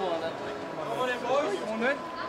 Come on in, boys. Come on in.